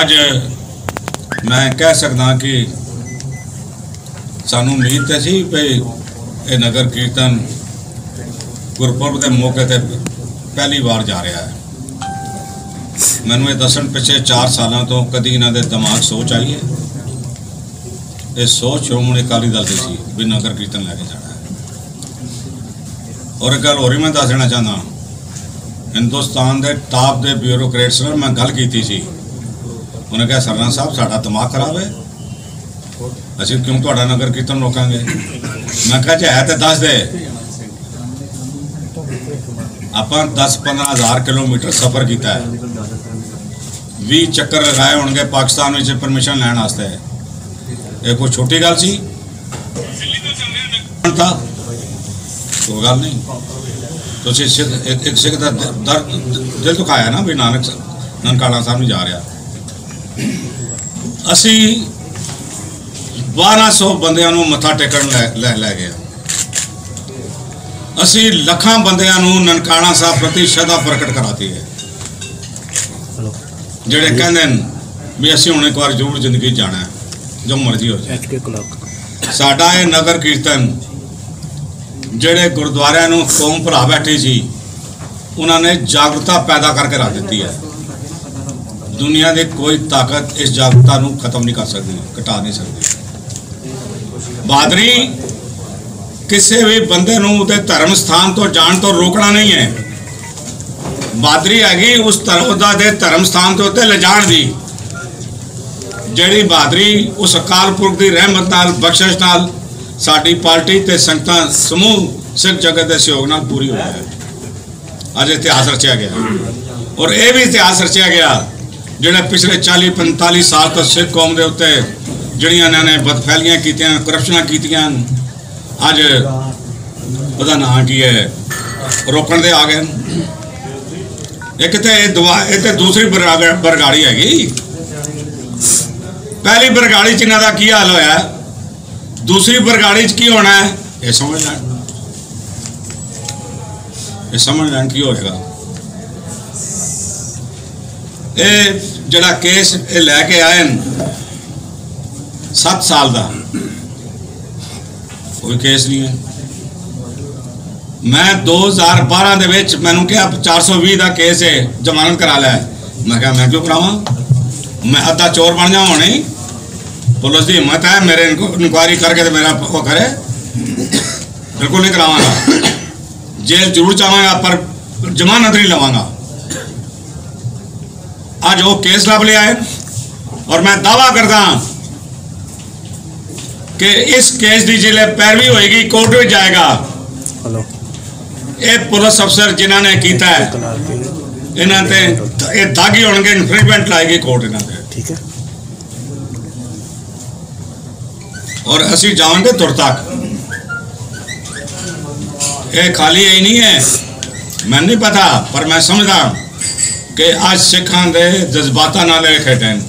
ਅੱਜ ਮੈਂ ਕਹਿ ਸਕਦਾ ਕਿ ਸਾਨੂੰ ਉਮੀਦ ਤਾਂ ਸੀ ਵੀ ਇਹ ਨਗਰ ਕੀਰਤਨ ਗੁਰਪੁਰਬ ਦੇ ਮੌਕੇ ਤੇ ਪਹਿਲੀ ਵਾਰ ਜਾ ਰਿਹਾ ਹੈ। ਮੈਨੂੰ ਇਹ ਦੱਸਣ ਪਿੱਛੇ 4 ਸਾਲਾਂ ਤੋਂ ਕਦੀ ਇਹਨਾਂ ਦੇ ਦਿਮਾਗ ਸੋਚ ਆਈ ਹੈ। ਇਹ ਸੋਚ ਸ਼੍ਰੋਮਣੀ ਅਕਾਲੀ ਦਲ ਦੀ ਸੀ ਵੀ ਨਗਰ ਕੀਰਤਨ ਲੈ ਕੇ ਜਾਣਾ। ਔਰ ਇੱਕ ਗੱਲ ਹੋਰ ਹੀ ਮੈਂ ਦੱਸ ਦੇਣਾ ਚਾਹੁੰਦਾ ਹਿੰਦੁਸਤਾਨ ਦੇ ਟਾਪ ਦੇ ਬਿਊਰੋਕਰੇਟਸ ਨਾਲ ਮੈਂ ਗੱਲ ਕੀਤੀ ਸੀ ਉਹਨੇ ਕਿਹਾ ਸਰਨਾ ਸਾਹਿਬ ਸਾਡਾ ਦਿਮਾਗ ਖਰਾਬ ਹੈ ਅਸੀਂ ਕਿਉਂ ਤੁਹਾਡਾ ਨਗਰ ਕੀਰਤਨ ਰੋਕਾਂਗੇ ਮੈਂ ਕਿਹਾ ਜੇ ਹੈ ਤੇ ਦੱਸ ਦੇ ਆਪਾਂ 10-15 ਹਜ਼ਾਰ ਕਿਲੋਮੀਟਰ ਸਫ਼ਰ ਕੀਤਾ ਹੈ 20 ਚੱਕਰ ਲਗਾਏ ਹੋਣਗੇ ਪਾਕਿਸਤਾਨ ਵਿੱਚ ਪਰਮਿਸ਼ਨ ਲੈਣ ਵਾਸਤੇ ਇਹ ਕੋਈ ਛੋਟੀ ਗੱਲ ਸੀ ਤਾਂ ਉਹ ਗੱਲ ਨਹੀਂ ਤੁਸੀਂ ਸਿੱਖ ਇੱਕ ਇੱਕ ਸਿੱਖ ਦਾ ਦ- ਦਰਦ ਦਿਲ ਦੁਖਾਇਆ ਨਾ ਵੀ ਨਾਨਕ ਨਨਕਾਣਾ ਸਾਹਿਬ ਨੂੰ ਜਾ ਰਿਹਾ। ਅਸੀਂ 1200 ਬੰਦਿਆਂ ਨੂੰ ਮੱਥਾ ਟੇਕਣ ਲੈ ਲੈ ਲੈ ਗਏ। ਅਸੀਂ ਲੱਖਾਂ ਬੰਦਿਆਂ ਨੂੰ ਨਨਕਾਣਾ ਸਾਹਿਬ ਪ੍ਰਤੀ ਸ਼ਰਧਾ ਪ੍ਰਗਟ ਕਰਾਤੀ ਹੈ। ਜਿਹੜੇ ਕਹਿੰਦੇ ਨੇ ਵੀ ਅਸੀਂ ਹੁਣ ਇੱਕ ਵਾਰ ਜ਼ਰੂਰ ਜ਼ਿੰਦਗੀ 'ਚ ਜਾਣਾ ਹੈ ਜੋ ਮਰਜ਼ੀ ਹੋ ਜਾਏ। ਐਚ ਕੇ ਕਲੱਕ ਸਾਡਾ ਇਹ ਨਗਰ ਕੀਰਤਨ ਜਿਹੜੇ ਗੁਰਦੁਆਰਿਆਂ ਨੂੰ ਕੌਮ ਭਰਾ ਬੈਠੇ ਸੀ, ਉਹਨਾਂ ਨੇ ਜਾਗਰੂਕਤਾ ਪੈਦਾ ਕਰਕੇ ਰੱਖ ਦਿੱਤੀ ਹੈ। ਦੁਨੀਆ ਦੇ ਕੋਈ ਤਾਕਤ ਇਸ ਜਾਗਰੂਕਤਾ ਨੂੰ ਖਤਮ ਨਹੀਂ ਕਰ ਸਕਦੀ, ਘਟਾ ਨਹੀਂ ਸਕਦੀ। ਬਾਦਰੀ ਕਿਸੇ ਵੀ ਬੰਦੇ ਨੂੰ ਉਹਦੇ ਧਰਮ ਸਥਾਨ ਤੋਂ ਜਾਣ ਤੋਂ ਰੋਕਣਾ ਨਹੀਂ ਹੈ। ਬਾਦਰੀ ਹੈਗੀ ਉਸ ਧਰਮ ਦੇ ਧਰਮ ਸਥਾਨ ਤੋਂ ਉੱਤੇ ਲਿਜਾਣ ਦੀ। ਜਿਹੜੀ ਬਹਾਦਰੀ ਉਸ ਅਕਾਲ ਪੁਰਖ ਦੀ ਰਹਿਮਤ ਨਾਲ, ਬਖਸ਼ਿਸ਼ ਨਾਲ ਸਾਡੀ ਪਾਰਟੀ ਤੇ ਸੰਗਤਾਂ ਸਮੂਹ ਸਿੱਖ ਜਗਤ ਦੇ ਸਹਿਯੋਗ ਨਾਲ ਪੂਰੀ ਹੋਈ ਹੈ। ਅੱਜ ਇਤਿਹਾਸ ਰਚਿਆ ਗਿਆ। ਔਰ ਇਹ ਵੀ ਇਤਿਹਾਸ ਰਚਿਆ ਗਿਆ, ਜਿਹੜਾ ਪਿਛਲੇ 40 45 ਸਾਲ ਤੋਂ ਸਿੱਖ ਕੌਮ ਦੇ ਉੱਤੇ ਜਿਹੜੀਆਂ ਇਹਨਾਂ ਨੇ ਬਦਫੈਲੀਆਂ ਕੀਤੀਆਂ ਕਰਪਸ਼ਨਾਂ ਕੀਤੀਆਂ ਅੱਜ ਉਹਦਾ ਨਾਂ ਕੀ ਹੈ? ਰੋਕਣ ਦੇ ਆ ਗਏ ਇੱਕ ਤੇ ਇਹ ਦੁਆ ਇਹ ਤੇ ਦੂਸਰੀ ਬਰਗਾ- ਬਰਗਾੜੀ ਹੈਗੀ। ਪਹਿਲੀ ਬਰਗਾੜੀ ਚ ਇਹਨਾਂ ਦਾ ਕੀ ਹਾਲ ਹੋਇਆ? ਦੂਸਰੀ ਬਰਗਾੜੀ ਚ ਕੀ ਹੋਣਾ ਹੈ? ਇਹ ਸਮਝ ਲੈਣ ਇਹ ਸਮਝ ਲੈਣ ਕੀ ਹੋਏਗਾ? ਇਹ ਜਿਹੜਾ ਕੇਸ ਇਹ ਲੈ ਕੇ ਆਏ ਨੇ 7 ਸਾਲ ਦਾ, ਕੋਈ ਕੇਸ ਨਹੀਂ ਹੈ। ਮੈਂ 2012 ਦੇ ਵਿੱਚ ਮੈਨੂੰ ਕਿਹਾ 420 ਦਾ ਕੇਸ ਹੈ ਜ਼ਮਾਨਤ ਕਰਾ ਲੈ। ਮੈਂ ਕਿਹਾ ਮੈਂ ਕਿਉਂ ਕਰਾਵਾਂ? ਮੈਂ ਅੱਧਾ ਚੋਰ ਬਣ ਜਾਵਾਂ ਨਹੀਂ ਪੁਲਿਸ ਦੀ ਹਿੰਮਤ ਹੈ ਮੇਰੇ ਇਨਕੁਆਇਰੀ ਕਰਕੇ ਤੇ ਮੇਰਾ ਉਹ ਕਰੇ ਬਿਲਕੁਲ ਨਹੀਂ ਕਰਾਵਾਂਗਾ ਜੇਲ੍ਹ ਜ਼ਰੂਰ ਚਾਹਾਂਗਾ ਪਰ ਜ਼ਮਾਨਤ ਨਹੀਂ ਲਵਾਂਗਾ ਅੱਜ ਉਹ ਕੇਸ ਲੱਭ ਲਿਆ ਹੈ ਔਰ ਮੈਂ ਦਾਵਾ ਕਰਦਾ ਕਿ ਇਸ ਕੇਸ ਦੀ ਜਿਹੜੇ ਪੈਰਵੀ ਹੋਏਗੀ ਕੋਰਟ ਵਿੱਚ ਜਾਏਗਾ ਹਲੋ ਇਹ ਪੁਲਿਸ ਅਫਸਰ ਜਿਨ੍ਹਾਂ ਨੇ ਕੀਤਾ ਹੈ ਕਲਾਕ ਇਹਨਾਂ ਤੇ ਇਹ ਦਾਗੀ ਹੋਣਗੇ ਇਨਫ੍ਰਿੰਜਮੈਂਟ ਲਾਏਗੀ ਕੋਰਟ ਇਹਨਾਂ ਤੇ ਠੀਕ ਹੈ ਔਰ ਅਸੀਂ ਜਾਵਾਂਗੇ ਤੁਰ ਤੱਕ ਇਹ ਖਾਲੀ ਹੀ ਨਹੀਂ ਹੈ ਮੈਨੂੰ ਨਹੀਂ ਪਤਾ ਪਰ ਮੈਂ ਸਮਝਦਾ ਕਿ ਅੱਜ ਸਿੱਖਾਂ ਦੇ ਜਜ਼ਬਾਤਾਂ ਨਾਲ ਇਹ ਖੇਡਣ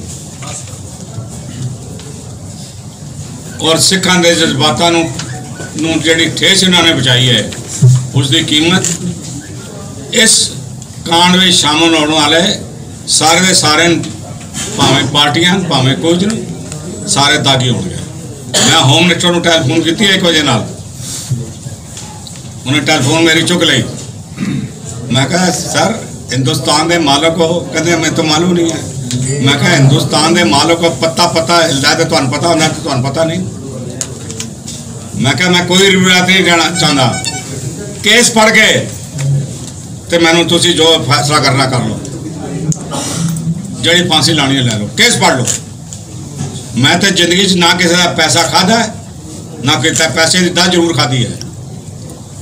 ਔਰ ਸਿੱਖਾਂ ਦੇ ਜਜ਼ਬਾਤਾਂ ਨੂੰ ਨੂੰ ਜਿਹੜੀ ਠੇਸ ਇਹਨਾਂ ਨੇ ਬਚਾਈ ਹੈ ਉਸ ਦੀ ਕੀਮਤ ਇਸ ਕਾਂਡ ਵਿੱਚ ਸ਼ਾਮਲ ਹੋਣ ਮੈਂ ਹੋਮ ਮਿਨਿਸਟਰ ਨੂੰ ਟੈਲੀਫੋਨ ਕੀਤੀ ਇੱਕ ਵਜੇ ਨਾਲ। ਉਹਨੇ ਟੈਲੀਫੋਨ ਮੇਰੀ ਚੁੱਕ ਲਈ। ਮੈਂ ਕਿਹਾ, ਸਰ, ਹਿੰਦੁਸਤਾਨ ਦੇ ਮਾਲਕ ਹੋ? ਕਹਿੰਦੇ, ਮੈਂ ਤਾਂ ਮਾਲੂਮ ਨਹੀਂ ਹੈ। ਮੈਂ ਕਿਹਾ, ਹਿੰਦੁਸਤਾਨ ਦੇ ਮਾਲਕ ਹੋ? ਪੱਤਾ ਪੱਤਾ ਹਿਲਦਾ ਤੇ ਤੁਹਾਨੂੰ ਪਤਾ ਹੁੰਦਾ ਤੇ ਤੁਹਾਨੂੰ ਪਤਾ ਨਹੀਂ? ਮੈਂ ਕਿਹਾ, ਮੈਂ ਕੋਈ ਰਿਵਾਇਤ ਨਹੀਂ ਜਾਣਾ ਚਾਹੁੰਦਾ। ਕੇਸ ਪੜ ਕੇ ਤੇ ਮੈਨੂੰ ਤੁਸੀਂ ਜੋ ਫੈਸਲਾ ਕਰਨਾ ਕਰ ਲਓ। ਜਿਹੜੀ ਫਾਂਸੀ ਲਾਣੀ ਲੈ ਲਓ। ਕੇਸ ਪੜ ਲਓ। ਮੈਂ ਤੇ ਜ਼ਿੰਦਗੀ 'ਚ ਨਾ ਕਿਸੇ ਦਾ ਪੈਸਾ ਖਾਦਾ ਨਾ ਕਿਸੇ ਪੈਸੇ ਦੀ ਦਾ ਜ਼ਰੂਰ ਖਾਦੀ ਹੈ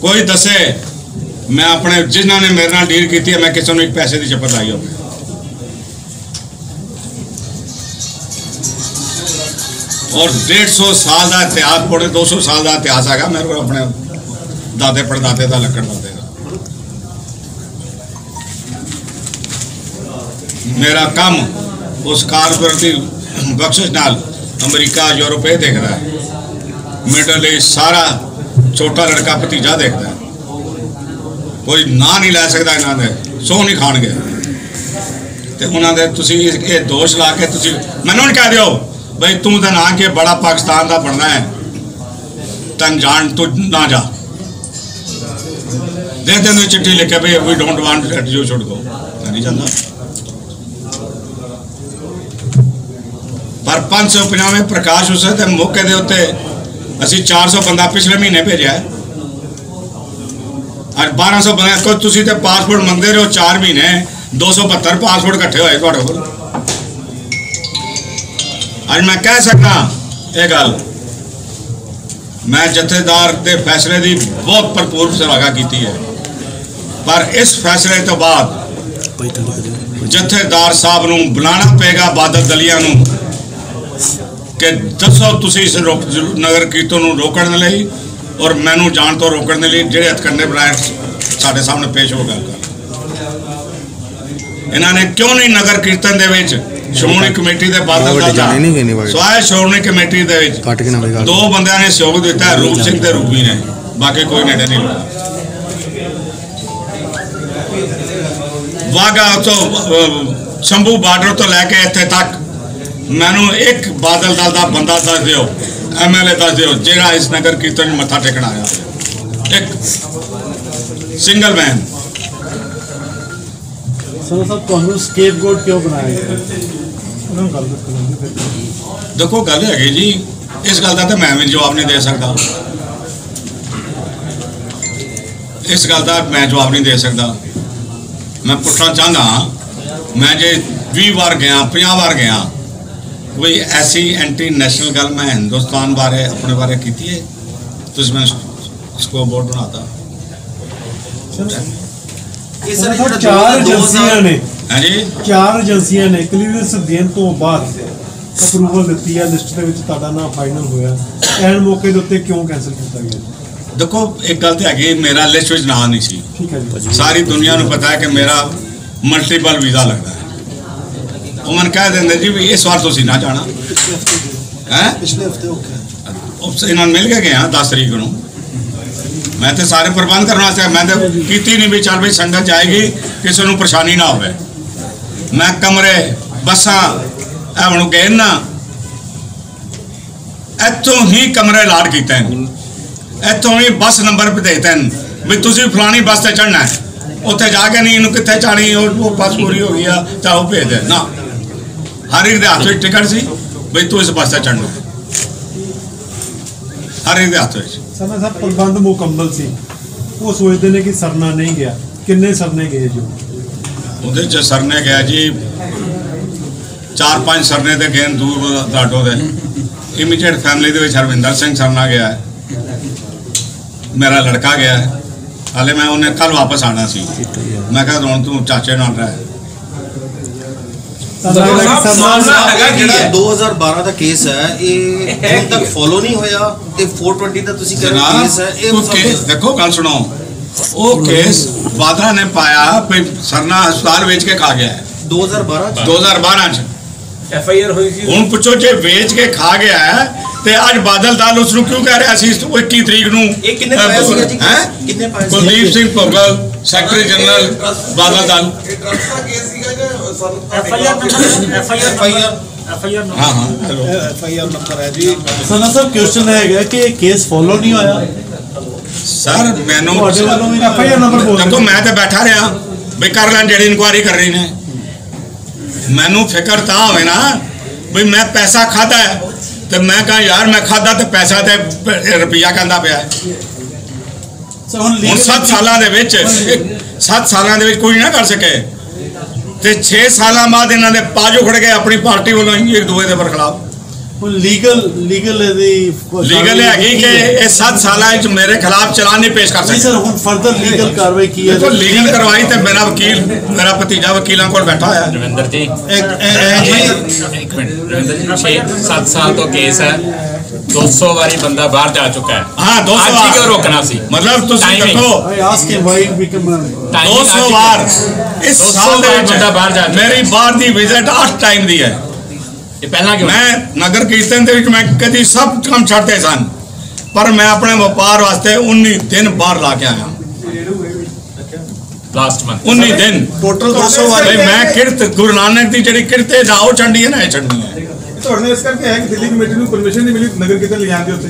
ਕੋਈ ਦੱਸੇ ਮੈਂ ਆਪਣੇ ਜਿਨ੍ਹਾਂ ਨੇ ਮੇਰੇ ਨਾਲ ਡੀਲ ਕੀਤੀ ਹੈ ਮੈਂ ਕਿਸੇ ਨੂੰ ਇੱਕ ਪੈਸੇ ਦੀ ਚਪਤ ਆਈ ਹੋਵੇ ਔਰ 150 ਸਾਲ ਦਾ ਇਤਿਹਾਸ ਪੌਣੇ 200 ਸਾਲ ਦਾ ਇਤਿਹਾਸ ਹੈਗਾ ਮੇਰੇ ਕੋਲ ਆਪਣੇ ਦਾਦੇ ਪੜਦਾਦੇ ਦਾ ਲੱਕੜ ਦਾਦੇ ਦਾ ਮੇਰਾ ਕੰਮ ਉਸ ਕਾਰਪੋਰੇਟ बख्शिश नाल अमेरिका, यूरोप ये देखता है। मिडल ईस्ट सारा छोटा लड़का भतीजा देखता है। कोई ना नहीं लै सकता इन्होंने सौ नहीं खान गए तो उन्होंने ये दोष ला के मैनू नहीं कह दो भाई तू तो ना के बड़ा पाकिस्तान का बनना है। तन जान, तू ना जा। दे चिट्ठी लिखे, भाई we don't want you should go नहीं जाना 550ਵੇਂ ਪ੍ਰਕਾਸ਼ ਉਤਸਵ ਦੇ ਮੌਕੇ ਦੇ ਉੱਤੇ ਅਸੀਂ 400 ਬੰਦਾ ਪਿਛਲੇ ਮਹੀਨੇ ਭੇਜਿਆ ਹੈ। ਔਰ 1200 ਬੰਦਾ ਕੋ ਤੁਸੀਂ ਤੇ ਪਾਸਪੋਰਟ ਮੰਗਦੇ ਰਹੋ 4 ਮਹੀਨੇ 272 ਪਾਸਪੋਰਟ ਇਕੱਠੇ ਹੋਏ ਤੁਹਾਡੇ ਕੋਲ। ਅੱਜ ਮੈਂ ਕਹਿ ਸਕਦਾ ਇਹ ਗੱਲ ਮੈਂ ਜਥੇਦਾਰ ਦੇ ਫੈਸਲੇ ਦੀ ਬਹੁਤ ਭਰਪੂਰ ਸਰਾਗਾ ਕੀਤੀ ਹੈ। ਪਰ ਇਸ ਫੈਸਲੇ ਤੋਂ ਬਾਅਦ ਜਥੇਦਾਰ ਸਾਹਿਬ ਨੂੰ ਬੁਲਾਣਾ ਪਏਗਾ ਬਾਦਲ ਦਲੀਆਂ ਨੂੰ। ਕਿ ਦੱਸੋ ਤੁਸੀਂ ਇਸ ਨਗਰ ਕੀਰਤਨ ਨੂੰ ਰੋਕਣ ਦੇ ਲਈ ਔਰ ਮੈਨੂੰ ਜਾਣ ਤੋਂ ਰੋਕਣ ਦੇ ਲਈ ਜਿਹੜੇ ਹਥਕੰਡੇ ਬਣਾਏ ਸਾਡੇ ਸਾਹਮਣੇ ਪੇਸ਼ ਹੋ ਗਏ। ਇਹਨਾਂ ਨੇ ਕਿਉਂ ਨਹੀਂ ਨਗਰ ਕੀਰਤਨ ਦੇ ਵਿੱਚ ਸ਼੍ਰੋਮਣੀ ਕਮੇਟੀ ਦੇ ਬਾਦਲ ਦਾ। ਸਵਾਏ ਸ਼੍ਰੋਮਣੀ ਕਮੇਟੀ ਦੇ ਵਿੱਚ। ਦੋ ਬੰਦਿਆਂ ਨੇ ਸਹਿਯੋਗ ਦਿੱਤਾ ਰੂਪ ਸਿੰਘ ਤੇ ਰੂਪੀ ਨੇ। ਬਾਕੀ ਕੋਈ ਨੇੜੇ ਨਹੀਂ ਵਾਗਾ ਤੋਂ ਸ਼ੰਭੂ ਬਾਰਡਰ ਤੋਂ ਲੈ ਕੇ ਇੱਥੇ ਤੱਕ ਮੈਨੂੰ ਇੱਕ ਬਾਦਲ ਦਲ ਦਾ ਬੰਦਾ ਦੱਸ ਦਿਓ ਐਮਐਲਏ ਦੱਸ ਦਿਓ ਜਿਹੜਾ ਇਸ ਨਗਰ ਕੀਰਤਨ ਮੱਥਾ ਟੇਕਣ ਆਇਆ। ਇੱਕ ਸਿੰਗਲ ਮੈਨ ਸਰ ਸਾਹਿਬ ਤੁਹਾਨੂੰ ਸਕੇਪਗੋਟ ਕਿਉਂ ਬਣਾਇਆ ਗਿਆ? ਦੇਖੋ ਗੱਲ ਹੈਗੀ ਜੀ ਇਸ ਗੱਲ ਦਾ ਤਾਂ ਮੈਂ ਵੀ ਜਵਾਬ ਨਹੀਂ ਦੇ ਸਕਦਾ। ਇਸ ਗੱਲ ਦਾ ਮੈਂ ਜਵਾਬ ਨਹੀਂ ਦੇ ਸਕਦਾ। ਮੈਂ ਪੁੱਛਣਾ ਚਾਹੁੰਦਾ ਮੈਂ ਜੇ 20 ਵਾਰ ਗਿਆ 50 ਵਾਰ ਗਿਆ ਕੋਈ ਐਸੀ ਐਂਟੀ ਨੈਸ਼ਨਲ ਗੱਲ ਮੈਂ ਹਿੰਦੁਸਤਾਨ ਬਾਰੇ ਆਪਣੇ ਬਾਰੇ ਕੀਤੀ ਹੈ? ਤੁਸੀਂ ਮੈਨੂੰ ਸਕੋਰ ਬੋਰਡ ਬਣਾਤਾ। ਇਹ ਸਰ ਸਰ ਜਿਹੜਾ ਚਾਰ 2000 ਏਜੰਸੀਆਂ ਨੇ। ਹਾਂਜੀ? ਚਾਰ ਏਜੰਸੀਆਂ ਨੇ ਕਲੀਅਰੈਂਸ ਦੇਣ ਤੋਂ ਬਾਅਦ ਅਪਰੂਵਲ ਦਿੱਤੀ ਹੈ ਲਿਸਟ ਦੇ ਵਿੱਚ ਤੁਹਾਡਾ ਨਾਮ ਫਾਈਨਲ ਹੋਇਆ। ਐਨ ਮੌਕੇ ਦੇ ਉੱਤੇ ਕਿਉਂ ਕੈਨਸਲ ਕੀਤਾ ਗਿਆ? ਦੇਖੋ ਇੱਕ ਗੱਲ ਤੇ ਹੈਗੀ ਮੇਰਾ ਲਿਸਟ ਵਿੱਚ ਨਾਂ ਨਹੀਂ ਸੀ। ਠੀਕ ਹੈ ਜੀ। ਸਾਰੀ ਦੁਨੀਆ ਨੂੰ ਪਤਾ ਹੈ ਕਿ ਮੇਰਾ ਮਲਟੀਪਲ ਵੀਜ਼ਾ ਲੱਗਦਾ ਹੈ। ਉਹ ਮਨ ਕਹਿ ਦਿੰਦੇ ਜੀ ਵੀ ਇਸ ਵਾਰ ਤੁਸੀਂ ਨਾ ਜਾਣਾ? ਹੈ? ਪਿਛਲੇ ਹਫ਼ਤੇ ਹੋ ਗਿਆ। ਉਹ ਇਹਨਾਂ ਨੂੰ ਮਿਲ ਕੇ ਗਿਆ 10 ਤਰੀਕ ਨੂੰ। ਮੈਂ ਤੇ ਸਾਰੇ ਪ੍ਰਬੰਧ ਕਰਨ ਵਾਸਤੇ ਮੈਂ ਤੇ ਕੀਤੀ ਨਹੀਂ ਵੀ ਚੱਲ ਵੀ ਸੰਗਤ ਜਾਏਗੀ ਕਿਸੇ ਨੂੰ ਪਰੇਸ਼ਾਨੀ ਨਾ ਹੋਵੇ। ਮੈਂ ਕਮਰੇ ਬੱਸਾਂ ਇਹ ਹੁਣ ਗਏ ਨਾ। ਇੱਥੋਂ ਹੀ ਕਮਰੇ ਲਾਟ ਕੀਤੇ ਨੇ। ਇੱਥੋਂ ਹੀ ਬੱਸ ਨੰਬਰ ਵੀ ਦੇਤੇ ਨੇ। ਵੀ ਤੁਸੀਂ ਫਲਾਣੀ ਬੱਸ ਤੇ ਚੜਨਾ ਹੈ। ਉੱਥੇ ਜਾ ਕੇ ਨਹੀਂ ਇਹਨੂੰ ਕਿੱਥੇ ਚਾਣੀ ਉਹ ਉਹ ਬੱਸ ਪੂਰੀ ਹੋ ਗਈ ਆ ਤਾਂ ਉਹ ਭੇਜ ਦੇ ਨਾ। ਹਰ ਇੱਕ ਦੇ ਹੱਥ ਵਿੱਚ ਟਿਕਟ ਸੀ ਵੀ ਤੂੰ ਇਸ ਤੇ ਚੜਨਾ ਹਰ ਇੱਕ ਦੇ ਹੱਥ ਵਿੱਚ। ਸਮੇਂ ਸਾਹਿਬ ਪ੍ਰਬੰਧ ਮੁਕੰਮਲ ਸੀ। ਉਹ ਸੋਚਦੇ ਨੇ ਕਿ ਸਰਨਾ ਨਹੀਂ ਗਿਆ। ਕਿੰਨੇ ਸਰਨੇ ਗਏ ਜੋ? ਉਹਦੇ ਚ ਸਰਨੇ ਗਿਆ ਜੀ ਚਾਰ ਪੰਜ ਸਰਨੇ ਤੇ ਗਏ ਦੂਰ ਦਾਡੋ ਦੇ ਇਮੀਡੀਏਟ ਫੈਮਿਲੀ ਦੇ ਵਿੱਚ ਹਰਵਿੰਦਰ ਸਿੰਘ ਸਰਨਾ ਗਿਆ ਹੈ। ਮੇਰਾ ਲੜਕਾ ਗਿਆ ਹੈ। ਹਾਲੇ ਮੈਂ ਉਹਨੇ ਕੱਲ ਵਾਪਸ ਆਣਾ ਸੀ। ਮੈਂ ਕਿਹਾ ਹੁਣ ਤੂੰ ਚਾਚੇ ਨਾਲ ਰਹਿ ਤੁਹਾਨੂੰ ਲੱਗਦਾ ਕਿ ਸਰਨਾ ਮਾਮਲਾ ਹੈਗਾ ਕੀ ਜਿਹੜਾ ਹੈ? 2012 ਦਾ ਕੇਸ ਹੈ ਇਹ ਹੁਣ ਤੱਕ ਫੋਲੋ ਨਹੀਂ ਹੋਇਆ ਤੇ 420 ਦਾ ਤੁਸੀਂ ਕਹਿ ਰਹੇ ਹੋ ਕੇਸ ਹੈ ਇਹ ਉਹ ਕੇਸ ਮਤਲਬ ਦੇਖੋ ਗੱਲ ਸੁਣੋ। ਉਹ ਕੇਸ ਬਾਦਰਾ ਨੇ ਪਾਇਆ ਵੀ ਸਰਨਾ ਹਸਪਤਾਲ ਵੇਚ ਕੇ ਖਾ ਗਿਆ ਹੈ। 2012 ਚ? 2012 ਚ। ਐਫ ਆਈ ਆਰ ਹੋਈ ਸੀ। ਹੁਣ ਪੁੱਛੋ ਜੇ ਵੇਚ ਕੇ ਖਾ ਗਿਆ ਹੈ ਤੇ ਅੱਜ ਬਾਦਲ ਦਲ ਉਸ ਨੂੰ ਕਿਉਂ ਕਹਿ ਰਿਹਾ ਸੀ? 21 ਤਰੀਕ ਨੂੰ ਇਹ ਕਿੰਨੇ ਪਾਇਆ ਸੀਗਾ ਜੀ? ਹੈਂ? ਕਿੰਨੇ ਪਾਇਆ ਸੀ Kuldeep Singh Bhogal secretary general Badal Dal. F I R number. F I R F I R F I R ਹਾਂ ਹਾਂ hello. F I R number ਹੈ ਜੀ। ਸਰਨਾ ਸਾਹਿਬ ਕੁਐਸਚਨ ਹੈਗਾ ਕਿ ਇਹ ਕੇਸ ਫੋਲੋ ਨਹੀਂ ਹੋਇਆ? ਸਰ ਮੈਨੂੰ ਤੁਹਾਡੇ ਵੱਲੋਂ ਵੀ ਐਫ ਆਈ ਆਰ ਨੰਬਰ ਬੋਲ ਦੇਖੋ ਮੈਂ ਤੇ ਬੈਠਾ ਰਿਹਾ। ਵੀ ਕਰ ਲੈਣ ਜਿਹੜੀ ਇਨਕੁਆਇਰੀ ਕਰ ਰਹੀ ਨੇ। ਮੈਨੂੰ ਫਿਕਰ ਤਾਂ ਹੋਵੇ ਨਾ ਵੀ ਮੈਂ ਪੈਸਾ ਖਾਦਾ ਹੈ। ਤੇ ਮੈਂ ਕਹਾਂ ਯਾਰ ਮੈਂ ਖਾਦਾ ਤੇ ਪੈਸਾ ਤੇ ਰੁਪਿਆ ਕਹਿੰਦਾ ਪਿਆ। ਹੁਣ ਹੁਣ 7 ਸਾਲਾਂ ਦੇ ਵਿੱਚ 7 ਸਾਲਾਂ ਦੇ ਵਿੱਚ ਕੋਈ ਨਾ ਕਰ ਸਕੇ। ਤੇ 6 ਸਾਲਾਂ ਬਾਅਦ ਇਹਨਾਂ ਦੇ ਪਾਜੋ ਖੜ ਗਏ ਆਪਣੀ ਪਾਰਟੀ ਵੱਲੋਂ ਇੱਕ ਦੂਏ ਦੇ ਬਰਖਲਾਫ ਹੁਣ ਲੀਗਲ ਲੀਗਲ ਇਹਦੀ ਲੀਗਲ ਹੈਗੀ ਕਿ ਇਹ 7 ਸਾਲਾਂ ਵਿੱਚ ਮੇਰੇ ਖਿਲਾਫ ਚਲਾਨ ਨਹੀਂ ਪੇਸ਼ ਕਰ ਸਕਦੇ। ਸਰ ਹੁਣ ਫਰਦਰ ਲੀਗਲ ਕਾਰਵਾਈ ਕੀ ਹੈ? ਦੇਖੋ ਲੀਗਲ ਕਰਵਾਈ ਤੇ ਮੇਰਾ ਵਕੀਲ ਮੇਰਾ ਭਤੀਜਾ ਵਕੀਲਾਂ ਕੋਲ ਬੈਠਾ ਹੋਇਆ। ਹੈ। ਰਵਿੰਦਰ ਜੀ ਇੱਕ ਮਿੰਟ। ਰਵਿੰਦਰ ਜੀ 6-7 ਸਾਲ ਤੋਂ ਕੇਸ ਹੈ। 200 ਵਾਰੀ ਬੰਦਾ ਬਾਹਰ ਜਾ ਚੁੱਕਾ ਹੈ। ਹਾਂ 200 ਅੱਜ ਹੀ ਵਾਰ। ਕਿਉਂ ਰੋਕਣਾ ਸੀ? ਮਤਲਬ ਤੁਸੀਂ. ਦੇਖੋ। I ask him why we can 200 ਵਾਰ। ਇਸ 200 ਸਾਲ ਦੇ ਵਾਰ ਬੰਦਾ ਬਾਹਰ ਜਾ ਵਿੱਚ। ਮੇਰੀ ਬਾਹਰ ਦੀ ਵਿਜ਼ਿਟ 8 ਟਾਈਮ ਦੀ ਹੈ। ਇਹ ਪਹਿਲਾਂ ਕਿਉਂ? ਮੈਂ ਨਗਰ ਕੀਰਤਨ ਦੇ ਵਿੱਚ ਮੈਂ ਕਦੀ ਸਭ ਕੰਮ ਛੱਡਦੇ ਸਨ ਪਰ ਮੈਂ ਆਪਣੇ ਵਪਾਰ ਵਾਸਤੇ 19 ਦਿਨ ਬਾਹਰ ਲਾ ਕੇ ਆਇਆ। ਲਾਸਟ ਮੰਥ 19 ਦਿਨ। ਟੋਟਲ 200 ਵਾਰੀ ਮੈਂ ਕਿਰਤ ਗੁਰੂ ਨਾਨਕ ਦੀ ਜਿਹੜੀ ਕਿਰਤ ਹੈ ਨਾ ਉਹ ਛੱਡੀ ਹੈ ਨਾ ਇਹ ਛੱਡਣੀ ਹੈ। ਤੁਹਾਡੇ ਇਸ ਕਰਕੇ ਹੈ ਕਿ ਦਿੱਲੀ ਕਮੇਟੀ ਨੂੰ ਪਰਮਿਸ਼ਨ ਨਹੀਂ ਮਿਲੀ ਨਗਰ ਕੀਰਤਨ ਲਿਜਾਣ ਦੇ ਉੱਤੇ।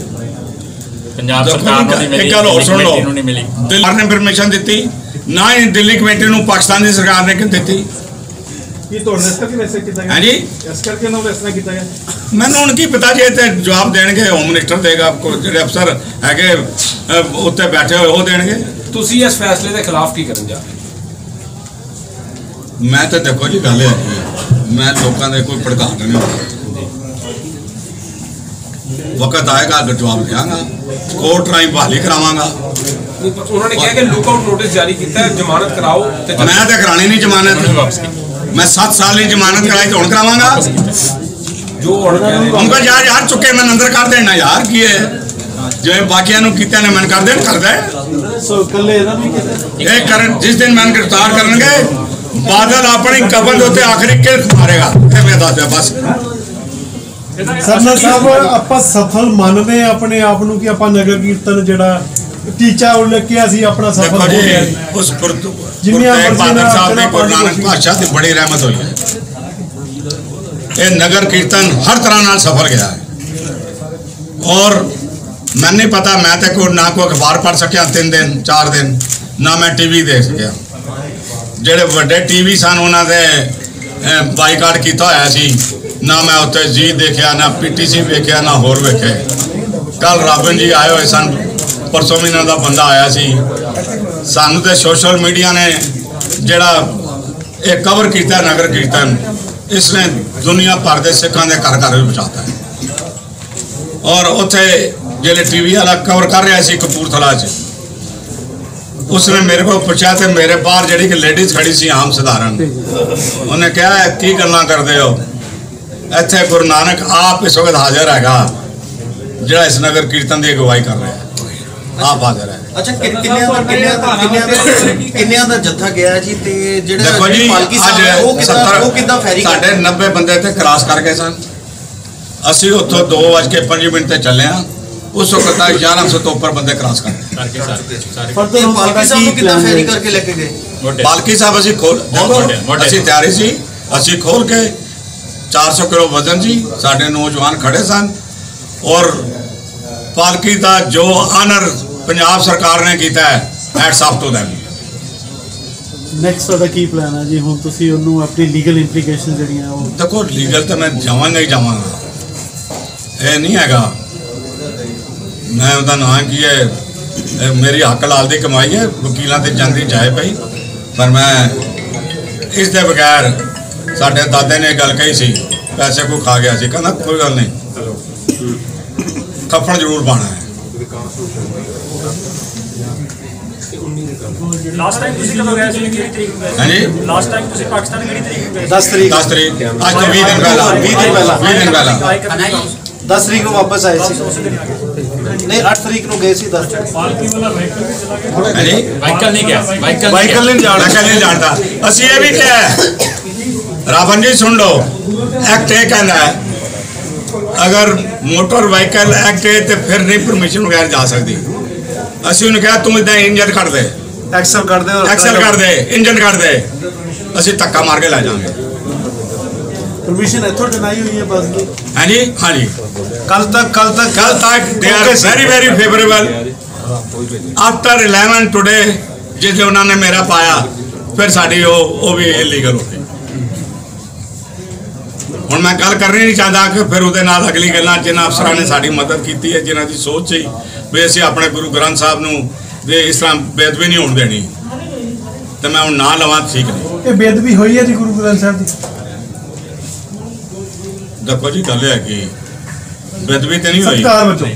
ਪੰਜਾਬ ਸਰਕਾਰ ਨੂੰ ਨਹੀਂ ਮਿਲੀ ਇੱਕ ਗੱਲ ਹੋਰ ਸੁਣ ਲਓ। ਦਿੱਲੀ ਸਰਕਾਰ ਨੇ ਪਰਮਿਸ਼ਨ ਦਿੱਤੀ ਨਾ ਹੀ ਦਿੱਲੀ ਕਮੇਟੀ ਨੂੰ ਪਾਕਿਸਤਾਨ ਦੀ ਸਰਕਾਰ ਨੇ ਕਿ ਦਿੱਤੀ? ਕੀ ਤੁਹਾਡੇ ਇਸ ਕਰਕੇ ਵੈਸੇ ਕੀਤਾ ਗਿਆ ਹਾਂਜੀ। ਇਸ ਕਰਕੇ ਨਾ ਇਸ ਤਰ੍ਹਾਂ ਕੀਤਾ ਗਿਆ ਮੈਨੂੰ ਹੁਣ ਕੀ ਪਤਾ ਜੇ ਤੇ ਜਵਾਬ ਦੇਣਗੇ ਹੋਮ ਮਿਨਿਸਟਰ ਦੇਗਾ ਜਿਹੜੇ ਅਫਸਰ ਹੈਗੇ ਉੱਤੇ ਬੈਠੇ ਹੋਏ ਉਹ ਦੇਣਗੇ ਤੁਸੀਂ ਇਸ ਫੈਸਲੇ ਦੇ ਖਿਲਾਫ ਕੀ ਕਰਨ ਜਾ ਰਹੇ? ਮੈਂ ਤਾਂ ਦੇਖੋ ਜੀ ਗੱਲ ਹੈ ਕਿ ਮੈਂ ਲੋਕਾਂ ਦੇ ਕੋਈ ਭੜਕਾਟ ਨਹੀਂ ਹੁੰਦਾ ਵਕਤ ਆਏਗਾ ਅਗਰ ਜਵਾਬ ਦਿਆਂਗਾ ਕੋਰਟ ਬਹਾਲੀ ਕਰਾਵਾਂਗਾ ਉਹਨਾਂ ਨੇ ਕਿਹਾ ਕਿ ਲੁੱਕ ਆਊਟ ਨੋਟਿਸ ਜਾਰੀ ਕੀਤਾ ਹੈ ਜ਼ਮਾਨਤ ਕਰਾਓ ਤੇ। ਮੈਂ ਤਾਂ ਕਰਾਣੀ ਨਹੀਂ ਉਹਨੇ ਜ਼ਮਾਨਤ ਵਾਪਸ ਕੀਤੀ ਮੈਂ 7 ਸਾਲ ਦੀ ਜ਼ਮਾਨਤ ਕਰਾਈ ਤੇ ਹੁਣ ਕਰਾਵਾਂਗਾ। ਜੋ ਹੁਣ ਕਹਿ ਰਹੇ ਉਨਕਾ ਯਾਰ ਯਾਰ ਚੁੱਕੇ ਮੈਂ ਅੰਦਰ ਕਰ ਦੇਣਾ ਯਾਰ ਕੀ ਹੈ? ਜਿਵੇਂ ਬਾਕੀਆਂ ਨੂੰ ਕੀਤਾ ਨੇ ਮਨ ਕਰ ਦੇਣ ਕਰ ਦੇਣ ਸੋ ਕੱਲੇ ਇਹਨਾਂ ਨੂੰ ਕੀਤਾ ਇਹ ਕਰਨ ਜਿਸ ਦਿਨ ਮੈਨੂੰ ਗ੍ਰਿਫਤਾਰ ਕਰਨਗੇ ਬਾਦਲ ਆਪਣੀ ਕਬਰ ਦੇ ਉੱਤੇ ਆਖਰੀ ਕਿਰਕ ਮਾਰੇਗਾ। ਇਹ ਮੈਂ ਦੱਸ ਦਿਆ ਬਸ। ਸਰਨਾ ਸਾਹਿਬ ਆਪਾਂ ਸਫਲ ਮੰਨਦੇ ਹਾਂ ਆਪਣੇ ਆਪ ਨੂੰ ਕਿ ਆਪਾਂ ਨਗਰ ਕੀਰਤਨ ਜਿਹੜਾ ਟੀਚਾ ਉਲਕਿਆ ਸੀ ਆਪਣਾ ਸਫਲ ਦੇਖੋ ਹੋ ਗਿਆ ਉਸ ਗੁਰਦੁ ਜਿੰਨੀਆਂ ਬਹਾਦਰ ਸਾਹਿਬ ਦੀ ਗੁਰੂ ਨਾਨਕ ਪਾਤਸ਼ਾਹ ਦੀ ਬੜੀ ਰਹਿਮਤ ਹੋਈ ਇਹ ਨਗਰ ਕੀਰਤਨ ਹਰ ਤਰ੍ਹਾਂ ਨਾਲ ਸਫਲ ਗਿਆ ਹੈ। ਔਰ ਮੈਨੂੰ ਨਹੀਂ ਪਤਾ ਮੈਂ ਤੇ ਕੋਈ ਨਾ ਕੋਈ ਅਖਬਾਰ ਪੜ੍ਹ ਸਕਿਆ ਤਿੰਨ ਦਿਨ ਚਾਰ ਦਿਨ ਨਾ ਮੈਂ ਟੀਵੀ ਦੇਖ ਸਕਿਆ। ਜਿਹੜੇ ਵੱਡੇ ਟੀਵੀ ਸਨ ਉਹਨਾਂ ਦੇ ਬਾਈਕਾਟ ਕੀਤਾ ਹੋਇਆ ਸੀ। ਨਾ ਮੈਂ ਉੱਤੇ ਜੀ ਦੇਖਿਆ ਨਾ ਪੀਟੀਸੀ ਵੇਖਿਆ ਨਾ ਹੋਰ ਵੇਖੇ ਕੱਲ ਰਾਬਨ ਜੀ ਆਏ ਹੋਏ ਸਨ ਪਰਸੋਂ ਮਹੀਨਾ ਦਾ ਬੰਦਾ ਆਇਆ ਸੀ। ਸਾਨੂੰ ਤੇ ਸੋਸ਼ਲ ਮੀਡੀਆ ਨੇ ਜਿਹੜਾ ਇਹ ਕਵਰ ਕੀਤਾ ਨਗਰ ਕੀਰਤਨ ਇਸ ਨੇ ਦੁਨੀਆ ਭਰ ਦੇ ਸਿੱਖਾਂ ਦੇ ਘਰ ਘਰ ਵੀ ਪਹੁੰਚਾਤਾ। ਹੈ ਔਰ ਉੱਥੇ ਜਿਹੜੇ ਟੀਵੀ ਵਾਲਾ ਕਵਰ ਕਰ ਰਿਹਾ ਸੀ ਕਪੂਰਥਲਾ 'ਚ, ਉਸਨੇ ਮੇਰੇ ਕੋਲ ਪੁੱਛਿਆ ਤੇ ਮੇਰੇ ਬਾਹਰ ਜਿਹੜੀ ਕਿ ਲੇਡੀਜ਼ ਖੜੀ ਸੀ ਆਮ ਸਧਾਰਨ, ਉਹਨੇ ਕਿਹਾ ਕੀ ਗੱਲਾਂ ਕਰਦੇ ਹੋ? ਇੱਥੇ ਗੁਰੂ ਨਾਨਕ ਆਪ ਇਸ ਵਕਤ ਹਾਜ਼ਰ ਹੈਗਾ, ਜਿਹੜਾ ਇਸ ਨਗਰ ਕੀਰਤਨ ਦੀ ਅਗਵਾਈ ਕਰ ਰਿਹਾ ਹੈ। ਆਪ ਹਾਜ਼ਰ ਹੈ ਅੱਛਾ ਕਿੰਨਿਆਂ ਦਾ ਕਿੰਨਿਆਂ ਦਾ ਕਿੰਨਿਆਂ ਦਾ ਕਿੰਨਿਆਂ ਦਾ ਜੱਥਾ ਗਿਆ ਹੈ ਜੀ ਤੇ ਜਿਹੜਾ ਦੇਖੋ ਜੀ ਪਾਲਕੀ ਸਾਹਿਬ ਹੈ, ਉਹ ਕਿੱਦਾਂ 70 ਉਹ ਕਿੱਦਾਂ ਫੈਰੀ ਕਰ ਸਾਡੇ 90 ਬੰਦੇ ਤੇ ਕ੍ਰਾਸ ਕਰ ਗਏ ਸਨ। ਅਸੀਂ ਉੱਥੋਂ 2:05 ਮਿੰਟ ਤੇ ਚੱਲੇ ਆ ਉਸ ਵਕਤ ਤੱਕ 1100 ਤੋਂ ਉੱਪਰ ਬੰਦੇ ਕ੍ਰਾਸ ਕਰ ਗਏ। ਕਰਕੇ ਸਾਰੇ ਸਾਰੇ। ਫਰਦਰ ਇਹ ਹੁਣ ਪਾਲਕੀ ਸਾਡਾ ਸਾਹਿਬ ਨੂੰ ਕੀ ਕਿੱਦਾਂ plan ਫੈਰੀ ਹੈ? ਕਰਕੇ ਲੈ ਕੇ ਗਏ? ਮੋਢੇ। ਪਾਲਕੀ ਸਾਹਿਬ ਅਸੀਂ ਖੋਲ ਮੋਢੇ- ਮੋਢੇ। ਅਸੀਂ ਤਿਆਰੀ ਸੀ। ਅਸੀਂ ਖੋਲ ਕੇ 400 ਕਿਲੋ ਵਜ਼ਨ ਜੀ ਸਾਡੇ ਨੌਜਵਾਨ ਖੜੇ ਸਨ। ਔਰ ਪਾਲਕੀ ਦਾ ਜੋ ਆਨਰ ਪੰਜਾਬ ਸਰਕਾਰ ਨੇ ਕੀਤਾ ਹੈ hats off to them next ਤੁਹਾਡਾ ਕੀ ਪਲਾਨ ਹੈ? ਜੀ ਹੁਣ ਤੁਸੀਂ ਉਹਨੂੰ ਆਪਣੀ ਲੀਗਲ ਇੰਪਲੀਕੇਸ਼ਨ ਜਿਹੜੀਆਂ ਉਹ ਦੇਖੋ ਲੀਗਲ ਤਾਂ ਮੈਂ ਜਾਵਾਂਗਾ ਹੀ ਜਾਵਾਂਗਾ। ਇਹ ਨਹੀਂ ਹੈਗਾ। ਮੈਂ ਉਹਦਾ ਨਾਂ ਕੀ ਹੈ? ਇਹ ਮੇਰੀ ਹੱਕ ਲਾਲ ਦੀ ਕਮਾਈ ਹੈ ਵਕੀਲਾਂ ਤੇ ਜਾਂਦੀ ਜਾਏ ਪਈ। ਪਰ ਮੈਂ ਇਸ ਦੇ ਬਗੈਰ ਸਾਡੇ ਦਾਦੇ ਨੇ ਗੱਲ ਕਹੀ ਸੀ ਪੈਸੇ ਕੋ ਖਾ ਗਿਆ ਸੀ। ਕਹਿੰਦਾ ਕੋਈ ਗੱਲ ਨਹੀਂ। ਕੱਫਣ ਜ਼ਰੂਰ ਪਾਣਾ ਹੈ। ਲਾਸਟ ਟਾਈਮ ਤੁਸੀਂ ਕਦੋਂ ਗਏ ਸੀ ਕਿਹੜੀ ਤਰੀਕ ਨੂੰ ਗਏ ਸੀ? ਹਾਂਜੀ? ਲਾਸਟ ਟਾਈਮ ਤੁਸੀਂ ਪਾਕਿਸਤਾਨ ਕਿਹੜੀ ਤਰੀਕ ਨੂੰ ਗਏ 10 ਤਰੀਕ। 10 ਤਰੀਕ। ਅੱਜ ਤੋਂ 20 ਦਿਨ ਪਹਿਲਾਂ। 20 ਦਿਨ ਪਹਿਲਾਂ। 20 ਦਿਨ ਪਹਿਲਾਂ। ਪਹਿਲਾਂ 10 ਤਰੀਕ ਨੂੰ ਵਾਪਸ ਆਏ ਸੀ। ਨਹੀਂ 8 ਤਰੀਕ ਨੂੰ ਗਏ ਸੀ 10 ਪਾਲਕੀ ਵਾਲਾ ਵਹੀਕਲ ਵੀ ਚਲਾ ਗਿਆ ਹਾਂਜੀ ਵਾਹੀਕਲ ਨਹੀਂ ਗਿਆ। ਵਾਹੀਕਲ ਵਾਹੀਕਲ ਨਹੀਂ ਜਾਣਾ ਮੈਂ ਕਹਿੰਦਾ ਨਹੀਂ ਜਾਣਦਾ ਅਸੀਂ ਇਹ ਵੀ ਕਿਹਾ ਹੈ, ਰਾਵਣ ਜੀ ਸੁਣ ਲਓ। ਐਕਟ ਇਹ ਕਹਿੰਦਾ ਹੈ ਅਗਰ ਮੋਟਰ ਵਾਹੀਕਲ ਐਕਟ ਅਸੀਂ ਉਹਨੂੰ ਕਿਹਾ ਤੂੰ ਇਦਾਂ ਇੰਜਨ ਕੱਢ ਦੇ। ਐਕਸਲ ਕਰਦੇ ਹੋ ਐਕਸਲ ਕੱਢ ਦੇ ਇੰਜਨ ਕੱਢ ਦੇ। ਅਸੀਂ ਧੱਕਾ ਮਾਰ ਕੇ ਲੈ ਜਾਵਾਂਗੇ। ਪਰਮਿਸ਼ਨ ਇੱਥੋਂ ਡਿਨਾਈ ਹੋਈ ਹੈ ਬਸ ਦੀ ਹਾਂਜੀ? ਹਾਂਜੀ। ਕੱਲ ਤੱਕ ਕੱਲ ਤੱਕ। ਕੱਲ ਤੱਕ they are very very favourable after 11 today ਜਿਸ ਉਹਨਾਂ ਨੇ ਮੇਰਾ ਪਾਇਆ ਫਿਰ ਸਾਡੀ ਉਹ ਉਹ ਵੀ ਇਲੀਗਲ ਹੋ ਗਈ। ਹੁਣ ਮੈਂ ਗੱਲ ਕਰਨੀ ਨਹੀਂ ਚਾਹੁੰਦਾ ਕਿ ਫਿਰ ਉਹਦੇ ਨਾਲ ਅਗਲੀ ਗੱਲਾਂ ਜਿਨ੍ਹਾਂ ਅਫਸਰਾਂ ਨੇ ਸਾਡੀ ਮਦਦ ਕੀਤੀ ਹੈ ਜਿਨ੍ਹਾਂ ਦੀ ਸੋਚ ਸੀ। ਵੀ ਅਸੀਂ ਆਪਣੇ ਗੁਰੂ ਗ੍ਰੰਥ ਸਾਹਿਬ ਨੂੰ ਵੀ ਇਸ ਤਰ੍ਹਾਂ ਬੇਦਬੀ ਨਹੀਂ ਹੋਣ ਦੇਣੀ। ਤੇ ਮੈਂ ਹੁਣ ਨਾਂ ਲਵਾਂ ਠੀਕ ਨਹੀਂ। ਇਹ ਬੇਦਬੀ ਹੋਈ ਹੈ ਜੀ ਗੁਰੂ ਗ੍ਰੰਥ ਸਾਹਿਬ ਦੀ? ਦੇਖੋ ਜੀ ਗੱਲ ਹੈ ਕਿ ਬੇਦਬੀ ਤੇ ਨਹੀਂ ਹੋਈ। ਸਤਕਾਰ ਵਜੋਂ।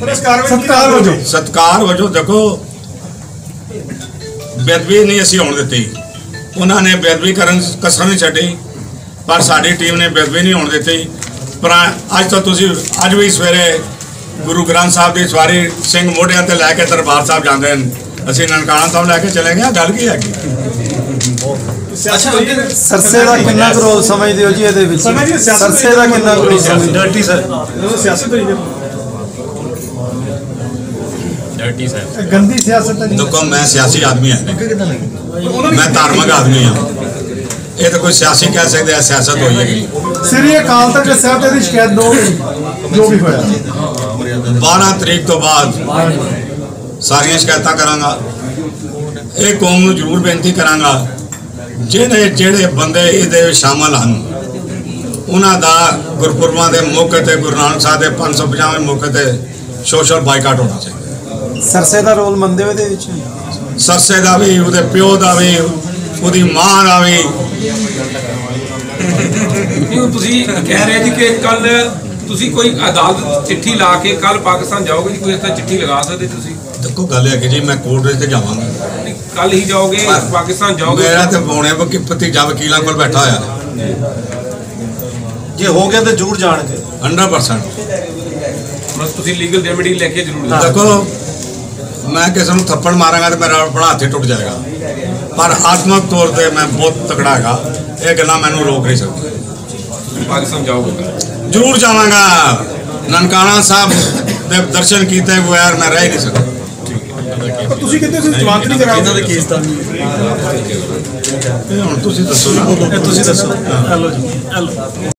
ਸਤਕਾਰ ਵਜੋਂ। ਸਤਕਾਰ ਵਜੋਂ ਦੇਖੋ ਬੇਦਬੀ ਨਹੀਂ ਅਸੀਂ ਹੋਣ ਦਿੱਤੀ। ਉਹਨਾਂ ਨੇ ਬੇਦਬੀ ਕਰਨ ਕਸਰ ਨਹੀਂ ਛੱਡੀ ਪਰ ਸਾਡੀ ਟੀਮ ਨੇ ਬੇਦਬੀ ਨਹੀਂ ਹੋਣ ਦਿੱਤੀ। ਪਰ ਅੱਜ ਤਾਂ ਤੁਸੀਂ ਅੱਜ ਵੀ ਸਵੇਰੇ ਗੁਰੂ ਗ੍ਰੰਥ ਸਾਹਿਬ ਦੀ ਸਵਾਰੀ ਸਿੰਘ ਮੋਢਿਆਂ ਤੇ ਲੈ ਕੇ ਦਰਬਾਰ ਸਾਹਿਬ ਜਾਂਦੇ ਨੇ ਅਸੀਂ ਨਨਕਾਣਾ ਸਾਹਿਬ ਲੈ ਕੇ ਚਲੇ ਗਏ ਗੱਲ ਕੀ ਹੈਗੀ? ਅੱਛਾ ਸਰਸੇ ਦਾ ਕਿੰਨਾ ਰੋਲ ਸਮਝਦੇ ਹੋ ਜੀ ਇਹਦੇ ਵਿੱਚ? ਸਰਸੇ ਦਾ ਕਿੰਨਾ ਰੋਲ ਸਮਝਦੇ ਡਰਟੀ ਸਰ। ਸਿਆਸਤ ਹੋਈ ਇਹ ਗੰਦੀ ਸਿਆਸਤ ਦੇਖੋ ਮੈਂ ਸਿਆਸੀ ਆਦਮੀ ਹਾਂ। ਨਹੀਂ ਮੈਂ ਧਾਰਮਿਕ ਆਦਮੀ ਹਾਂ। ਇਹ ਤਾਂ ਕੋਈ ਸਿਆਸੀ ਕਹਿ ਸਕਦੇ ਆ ਸਿਆਸਤ ਹੋਈ ਹੈਗੀ। ਸ੍ਰੀ ਅਕਾਲ ਤਖਤ ਸਾਹਿਬ ਦੀ ਸ਼ਿਕਾਇਤ ਦੋ ਜੋ ਵੀ ਹੋਇਆ। 12 ਤਰੀਕ ਤੋਂ ਬਾਅਦ ਸਾਰੀਆਂ ਸ਼ਿਕਾਇਤਾਂ ਕਰਾਂਗਾ। ਇਹ ਕੌਮ ਨੂੰ ਜ਼ਰੂਰ ਬੇਨਤੀ ਕਰਾਂਗਾ ਜਿਹੜੇ ਜਿਹੜੇ ਬੰਦੇ ਇਹਦੇ ਵਿੱਚ ਸ਼ਾਮਲ ਹਨ ਉਹਨਾਂ ਦਾ ਗੁਰਪੁਰਬਾਂ ਦੇ ਮੌਕੇ ਤੇ ਗੁਰੂ ਨਾਨਕ ਸਾਹਿਬ ਦੇ 550ਵੇਂ ਮੌਕੇ ਤੇ ਸੋਸ਼ਲ ਬਾਈਕਾਟ ਹੋਣਾ ਚਾਹੀਦਾ। ਸਰਸੇ ਦਾ ਰੋਲ ਮੰਨਦੇ ਹੋ ਇਹਦੇ ਵਿੱਚ? ਸਰਸੇ ਦਾ ਵੀ ਉਹਦੇ ਪਿਓ ਦਾ ਵੀ ਉਹਦੀ ਮਾਂ ਦਾ ਵੀ। ਤੁਸੀਂ ਕਹਿ ਰਹੇ ਜੀ ਕਿ ਕੱਲ ਤੁਸੀਂ ਕੋਈ ਅਦਾਲਤ ਚਿੱਠੀ ਲਾ ਕੇ ਕੱਲ ਪਾਕਿਸਤਾਨ ਜਾਓਗੇ ਜੀ ਕੋਈ ਇਸ ਤਰ੍ਹਾਂ ਚਿੱਠੀ ਲਗਾ ਸਕਦੇ ਤੁਸੀਂ? ਦੇਖੋ ਗੱਲ ਹੈ ਕਿ ਜੀ ਮੈਂ ਕੋਰਟ ਵਿੱਚ ਤੇ ਜਾਵਾਂਗਾ। ਕੱਲ ਹੀ ਜਾਓਗੇ ਪਾਕਿਸਤਾਨ ਜਾਓਗੇ? ਮੇਰਾ ਤੇ ਬੋਣੇ ਵਕੀ ਭਤੀਜਾ ਵਕੀਲਾਂ ਕੋਲ ਬੈਠਾ ਹੋਇਆ। ਜੇ ਹੋ ਗਿਆ ਤਾਂ ਜ਼ਰੂਰ ਜਾਣਗੇ। 100% ਬਸ ਤੁਸੀਂ ਲੀਗਲ ਰੈਮੇਡੀ ਲੈ ਕੇ ਜ਼ਰੂਰ ਜਾਓ। ਦੇਖੋ ਮੈਂ ਕਿਸੇ ਨੂੰ ਥੱਪੜ ਮਾਰਾਂਗਾ ਤੇ ਮੇਰਾ ਆਪਣਾ ਹੱਥ ਟੁੱਟ ਜਾਏਗਾ। ਪਰ ਆਤਮਕ ਤੌਰ ਤੇ ਮੈਂ ਬਹੁਤ ਤਕੜਾ ਹੈਗਾ। ਇਹ ਗੱਲਾਂ ਮੈਨੂੰ ਰੋਕ ਨਹੀਂ ਸਕਦੀ। ਪਾਕਿਸਤਾਨ ਜਾਓਗੇ। ਜ਼ਰੂਰ ਜਾਵਾਂਗਾ। ਨਨਕਾਣਾ ਸਾਹਿਬ ਦੇ ਦਰਸ਼ਨ ਕੀਤੇ ਬਗੈਰ ਮੈਂ ਰਹਿ ਨਹੀਂ ਸਕਦਾ। ਪਰ ਤੁਸੀਂ ਕਹਿੰਦੇ ਸੀ? ਜਵਾਬ ਨਹੀਂ ਕਰਾਓ ਇਹਨਾਂ ਦੇ ਕੇਸ ਦਾ ਹੁਣ ਤੁਸੀਂ ਦੱਸੋ ਨਾ। ਤੁਸੀਂ ਦੱਸੋ। ਹੈਲੋ ਜੀ। ਹੈਲੋ।